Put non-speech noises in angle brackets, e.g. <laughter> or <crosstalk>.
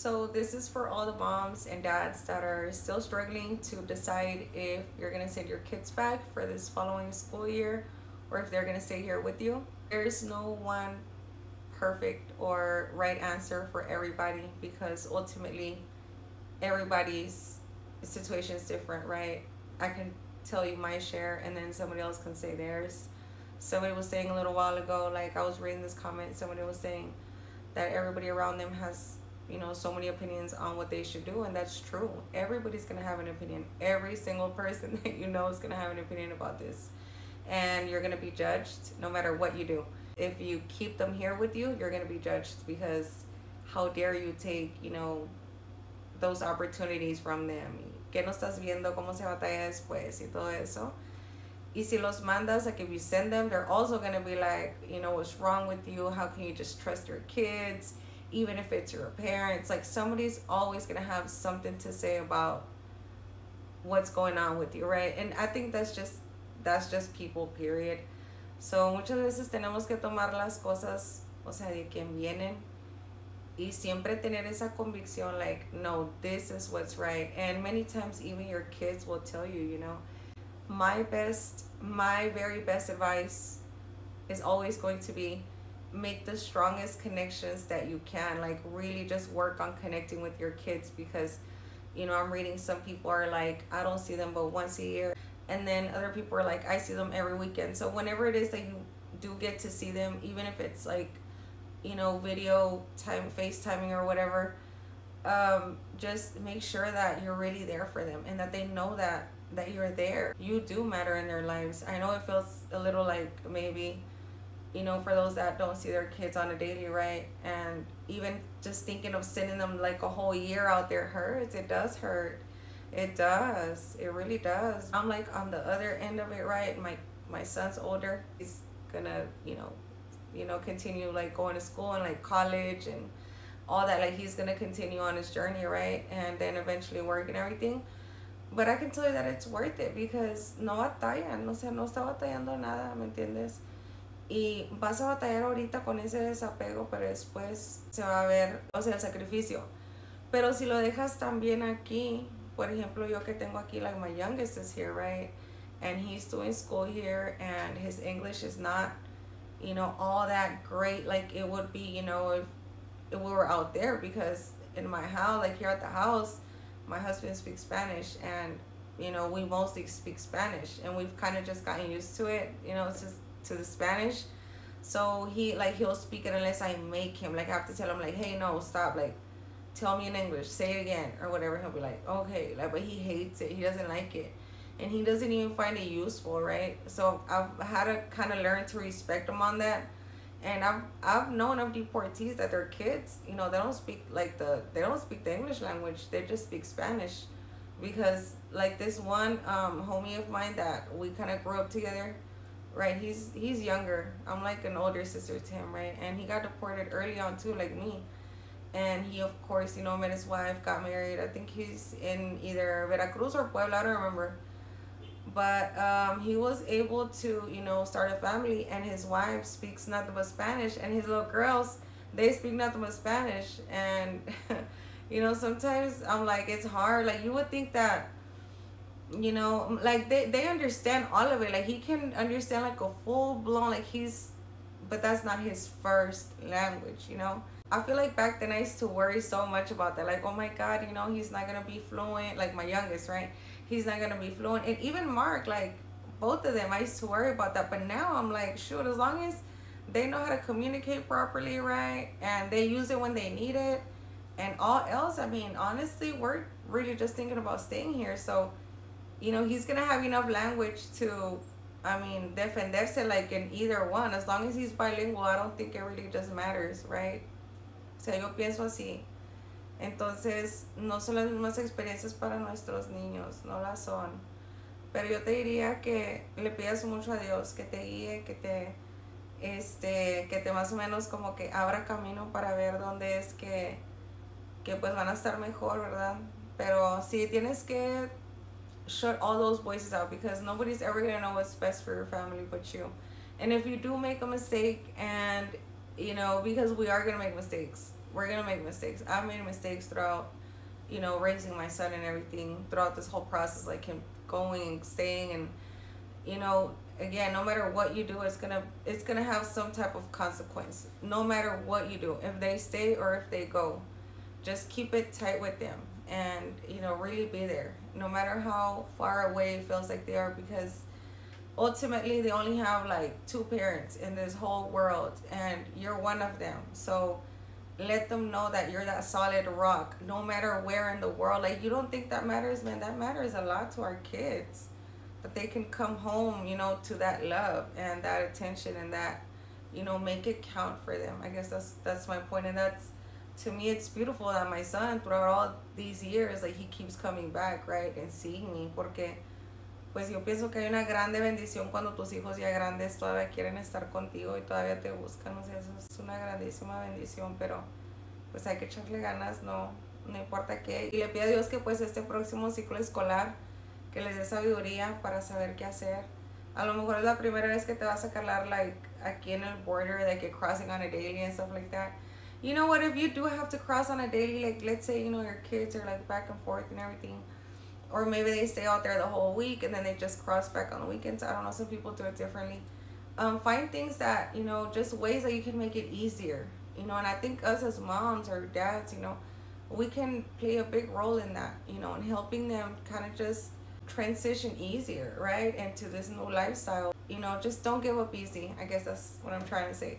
So this is for all the moms and dads that are still struggling to decide if you're gonna send your kids back for this following school year or if they're gonna stay here with you. There's no one perfect or right answer for everybody because ultimately everybody's situation is different, right? I can tell you my share and then somebody else can say theirs. Somebody was saying a little while ago, like I was reading this comment, somebody was saying that everybody around them has you know so many opinions on what they should do and that's true. Everybody's gonna have an opinion. Every single person <laughs> that you know is gonna have an opinion about this. And you're gonna be judged no matter what you do. If you keep them here with you you're gonna be judged because how dare you take you know those opportunities from them? Que no estás viendo cómo se batalla después y todo eso. Y si los mandas like if you send them they're also gonna be like you know what's wrong with you? How can you just trust your kids even if it's your parents like somebody's always going to have something to say about what's going on with you right? And i think that's just that's just people period. So muchas veces tenemos que tomar las cosas o sea de quien vienen y siempre tener esa convicción like no this is what's right. And many times even your kids will tell you you know my best my very best advice is always going to be make the strongest connections that you can like really just work on connecting with your kids because you know i'm reading some people are like i don't see them but once a year and then other people are like i see them every weekend. So whenever it is that you do get to see them even if it's like you know video time facetiming or whatever um, just make sure that you're really there for them and that they know that that you're there. You do matter in their lives. I know it feels a little like maybe you know, for those that don't see their kids on a daily, right? And even just thinking of sending them like a whole year out there hurts. It does hurt. It does. It really does. I'm like on the other end of it, right? My my son's older. He's gonna, you know, you know, continue like going to school and like college and all that. Like he's gonna continue on his journey, right? And then eventually work and everything. But I can tell you that it's worth it because no batallan, o sea, no está batallando nada, ¿me entiendes? Y vas a batallar ahorita con ese desapego, pero después se va a ver, o sea, el sacrificio. Pero si lo dejas también aquí, por ejemplo, yo que tengo aquí, like my youngest is here, right? And he's doing school here and his English is not, you know, all that great like it would be, you know, if, if we were out there because in my house, like here at the house, my husband speaks Spanish and, you know, we mostly speak Spanish and we've kind of just gotten used to it. You know, it's just to the Spanish. So he like he'll speak it unless I make him. Like I have to tell him like, hey no, stop, like tell me in English, say it again or whatever. He'll be like, okay, like but he hates it. He doesn't like it. And he doesn't even find it useful, right? So I've had to kind of learn to respect him on that. And I've I've known of deportees that their kids, you know, they don't speak like the they don't speak the English language. They just speak Spanish, because like this one um, homie of mine that we kind of grew up together right he's he's younger. I'm like an older sister to him right? And he got deported early on too like me. And he of course you know met his wife got married. I think he's in either veracruz or puebla i don't remember. But um, he was able to you know start a family and his wife speaks nothing but spanish and his little girls they speak nothing but spanish. And <laughs> you know sometimes i'm like it's hard. Like you would think that you know like they, they understand all of it. Like he can understand like a full blown like he's but that's not his first language you know? I feel like back then i used to worry so much about that. Like oh my god you know he's not gonna be fluent. Like my youngest right? He's not gonna be fluent. And even mark like both of them i used to worry about that. But now i'm like shoot as long as they know how to communicate properly right? And they use it when they need it. And all else i mean honestly we're really just thinking about staying here. So you know, he's gonna have enough language to, I mean, defenderse like in either one. As long as he's bilingual, I don't think it really just matters, right? O sea, yo pienso así. Entonces, no son las mismas experiencias para nuestros niños, no las son. Pero yo te diría que le pidas mucho a Dios que te guíe, que te, este, que te más o menos como que abra camino para ver dónde es que, que pues van a estar mejor, ¿verdad? Pero sí tienes que shut all those voices out because nobody's ever gonna know what's best for your family but you. And if you do make a mistake and you know, because we are gonna make mistakes, we're gonna make mistakes. I've made mistakes throughout, you know, raising my son and everything throughout this whole process, like him going and staying and you know, again, no matter what you do, it's gonna it's gonna have some type of consequence. No matter what you do, if they stay or if they go, just keep it tight with them and you know really be there, no matter how far away it feels like they are, because ultimately they only have like two parents in this whole world, and you're one of them. So let them know that you're that solid rock no matter where in the world like you don't think that matters man that matters a lot to our kids but they can come home, you know, to that love and that attention and that, you know, make it count for them. I guess that's that's my point, and that's to me, it's beautiful that my son throughout all these years, like he keeps coming back, right, and seeing me, porque pues yo pienso que hay una grande bendición cuando tus hijos ya grandes todavía quieren estar contigo y todavía te buscan, o sea, eso es una grandísima bendición, pero pues hay que echarle ganas, no, no importa qué, y le pido a Dios que pues este próximo ciclo escolar que les dé sabiduría para saber qué hacer. A lo mejor es la primera vez que te vas a calar like aquí en el border, like you're crossing on a daily and stuff like that. You know what, if you do have to cross on a daily, like let's say, you know, your kids are like back and forth and everything, or maybe they stay out there the whole week and then they just cross back on the weekends. I don't know, some people do it differently. Um, find things that, you know, just ways that you can make it easier, you know, and I think us as moms or dads, you know, we can play a big role in that, you know, in helping them kind of just transition easier, right? Into this new lifestyle. You know, just don't give up easy. I guess that's what I'm trying to say.